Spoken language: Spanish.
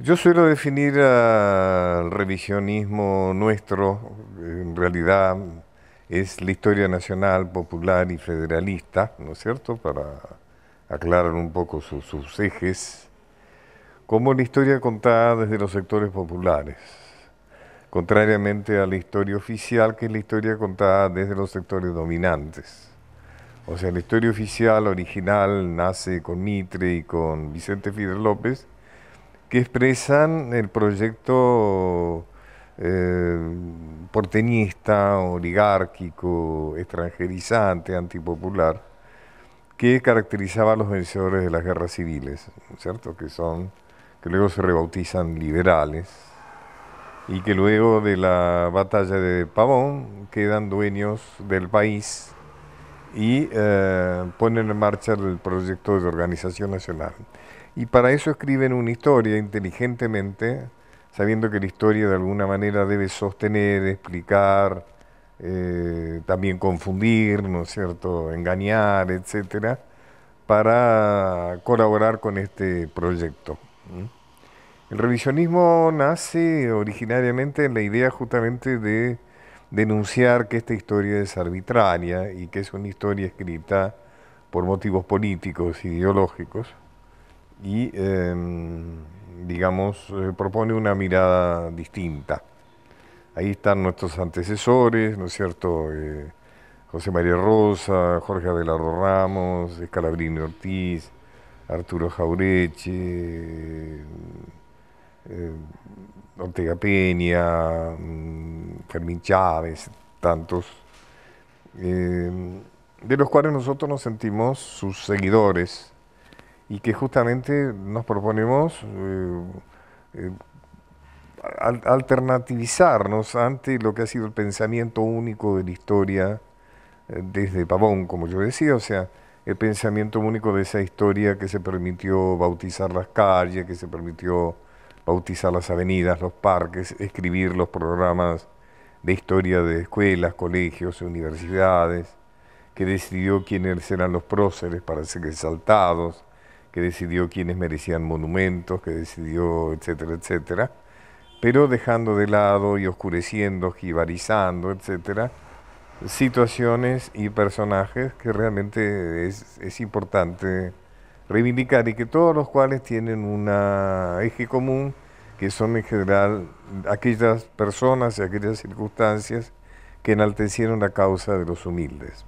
Yo suelo definir al revisionismo nuestro, en realidad es la historia nacional, popular y federalista, ¿no es cierto?, para aclarar un poco sus ejes, como la historia contada desde los sectores populares, contrariamente a la historia oficial, que es la historia contada desde los sectores dominantes. O sea, la historia oficial original nace con Mitre y con Vicente Fidel López, que expresan el proyecto eh, porteñista, oligárquico, extranjerizante, antipopular, que caracterizaba a los vencedores de las guerras civiles, ¿cierto? Que son, que luego se rebautizan liberales y que luego de la batalla de Pavón quedan dueños del país y eh, ponen en marcha el proyecto de organización nacional. Y para eso escriben una historia inteligentemente, sabiendo que la historia de alguna manera debe sostener, explicar, eh, también confundir, ¿no es cierto?, engañar, etcétera, para colaborar con este proyecto. El revisionismo nace originariamente en la idea justamente de denunciar que esta historia es arbitraria y que es una historia escrita por motivos políticos, ideológicos, y, em, digamos, eh, propone una mirada distinta. Ahí están nuestros antecesores, ¿no es cierto? Eh, José María Rosa, Jorge Abelardo Ramos, Escalabrini Ortiz, Arturo Jaureche, eh, Ortega Peña, mm, Fermín Chávez, tantos, de los cuales nosotros nos sentimos sus seguidores y que justamente nos proponemos eh, eh, alternativizarnos ante lo que ha sido el pensamiento único de la historia eh, desde Pavón, como yo decía, o sea, el pensamiento único de esa historia que se permitió bautizar las calles, que se permitió bautizar las avenidas, los parques, escribir los programas de historia de escuelas, colegios, universidades, que decidió quiénes eran los próceres para ser exaltados, que decidió quiénes merecían monumentos, que decidió, etcétera, etcétera, pero dejando de lado y oscureciendo, jibarizando, etcétera, situaciones y personajes que realmente es, es importante reivindicar y que todos los cuales tienen un eje común, que son en general aquellas personas y aquellas circunstancias que enaltecieron la causa de los humildes.